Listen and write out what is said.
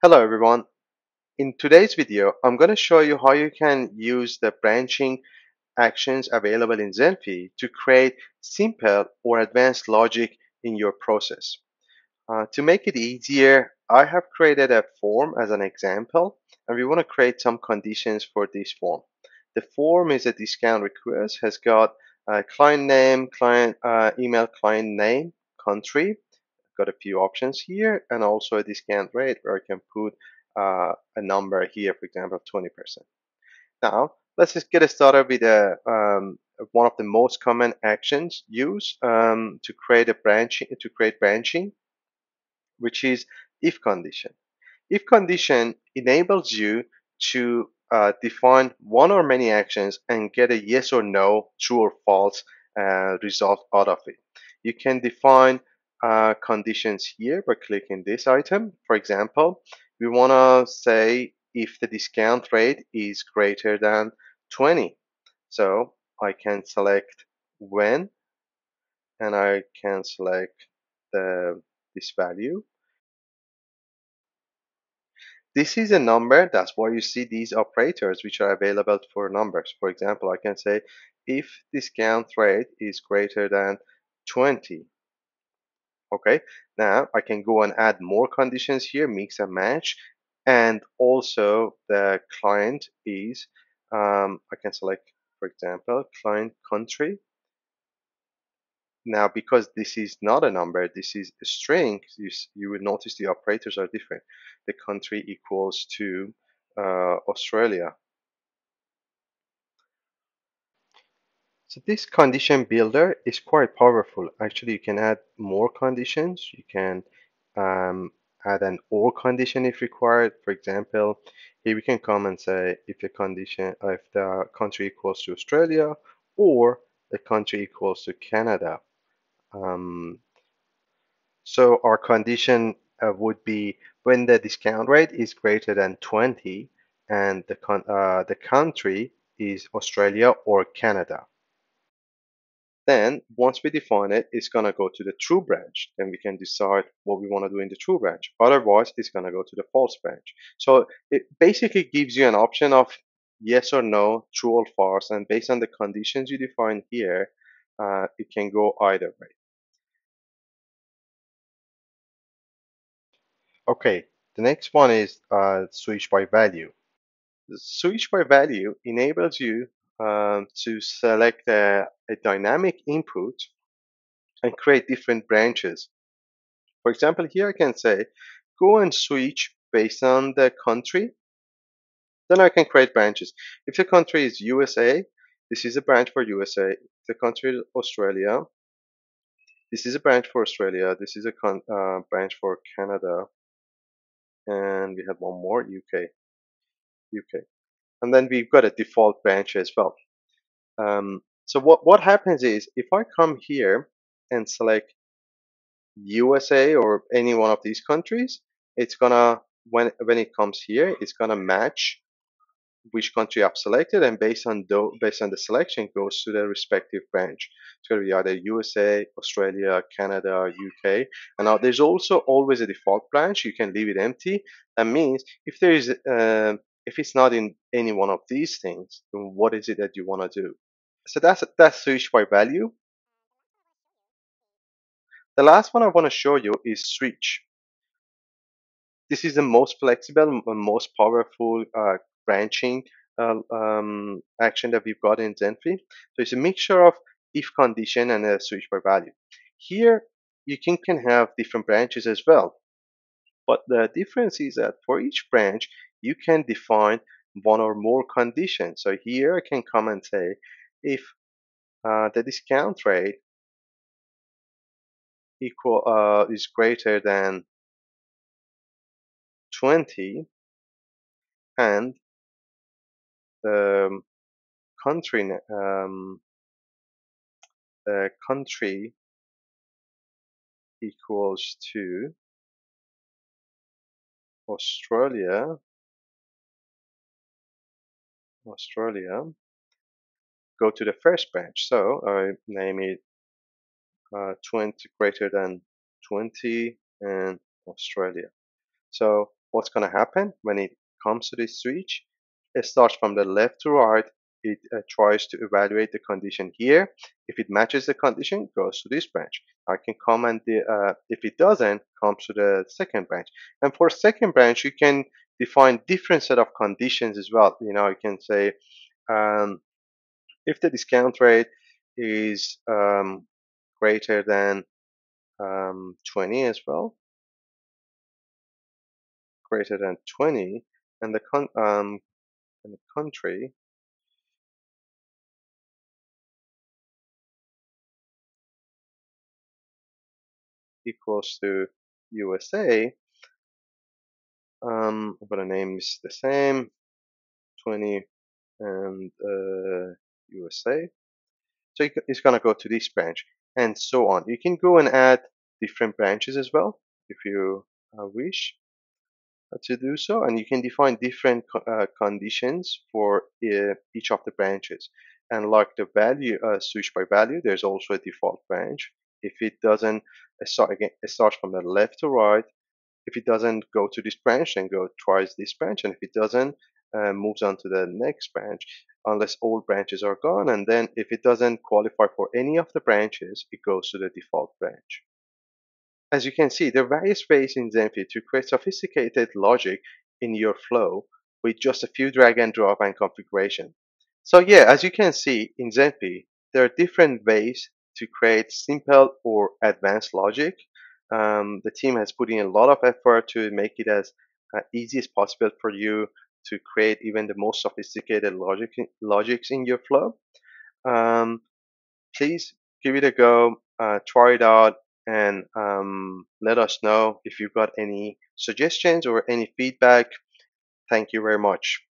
Hello everyone. In today's video, I'm going to show you how you can use the branching actions available in Zenphi to create simple or advanced logic in your process. Uh, to make it easier, I have created a form as an example, and we want to create some conditions for this form. The form is a discount request, has got a client name, client uh, email, client name, country, got a few options here and also a discount rate where I can put uh, a number here, for example, 20%. Now, let's just get started with a, um, one of the most common actions used um, to create a branching, to create branching, which is if condition. If condition enables you to uh, define one or many actions and get a yes or no, true or false uh, result out of it. You can define uh, conditions here by clicking this item. For example, we want to say if the discount rate is greater than 20. So I can select when and I can select the, this value. This is a number, that's why you see these operators which are available for numbers. For example, I can say if discount rate is greater than 20 okay now I can go and add more conditions here mix and match. And also the client is um, I can select for example client country. Now because this is not a number this is a string you, you will notice the operators are different. The country equals to uh, Australia So this condition builder is quite powerful. Actually, you can add more conditions. You can um, add an or condition if required. For example, here we can come and say if the condition, if the country equals to Australia or the country equals to Canada. Um, so our condition uh, would be when the discount rate is greater than 20 and the, uh, the country is Australia or Canada. Then once we define it, it's going to go to the true branch. Then we can decide what we want to do in the true branch. Otherwise, it's going to go to the false branch. So it basically gives you an option of yes or no, true or false. And based on the conditions you define here, uh, it can go either way. Okay, the next one is uh, switch by value. The switch by value enables you um, to select a, a dynamic input and create different branches. For example, here I can say, go and switch based on the country. Then I can create branches. If the country is USA, this is a branch for USA. If the country is Australia, this is a branch for Australia. This is a uh, branch for Canada. And we have one more, UK. UK and then we've got a default branch as well. Um, so what, what happens is if I come here and select USA or any one of these countries, it's gonna when when it comes here, it's gonna match which country I've selected, and based on the, based on the selection, goes to the respective branch. It's gonna be either USA, Australia, Canada, UK, and now there's also always a default branch. You can leave it empty. That means if there is uh, if it's not in any one of these things, then what is it that you want to do? So that's that's switch by value. The last one I want to show you is switch. This is the most flexible and most powerful uh, branching uh, um, action that we've got in Zenphi. So it's a mixture of if condition and a switch by value. Here you can, can have different branches as well. But the difference is that for each branch, you can define one or more conditions. So here I can come and say if uh, the discount rate equal uh, is greater than 20 and the country um, the country equals to Australia Australia, go to the first branch. So I name it uh, 20 greater than 20 and Australia. So what's going to happen when it comes to this switch. It starts from the left to right. It uh, tries to evaluate the condition here. If it matches the condition, goes to this branch. I can comment the, uh, if it doesn't, comes to the second branch. And for second branch, you can define different set of conditions as well. You know, you can say um, if the discount rate is um, greater than um, 20 as well, greater than 20, and the con um, and the country equals to USA. Um, but the name is the same, 20 and uh, USA. So it's to go to this branch and so on. You can go and add different branches as well if you uh, wish to do so and you can define different uh, conditions for uh, each of the branches and like the value uh, switch by value there's also a default branch if it doesn't start again it starts from the left to right if it doesn't go to this branch then go tries this branch and if it doesn't uh, moves on to the next branch unless all branches are gone and then if it doesn't qualify for any of the branches it goes to the default branch as you can see, there are various ways in Zenphi to create sophisticated logic in your flow with just a few drag and drop and configuration. So yeah, as you can see in Zenphi, there are different ways to create simple or advanced logic. Um, the team has put in a lot of effort to make it as uh, easy as possible for you to create even the most sophisticated logic logics in your flow. Um, please give it a go, uh, try it out, and um, let us know if you've got any suggestions or any feedback. Thank you very much.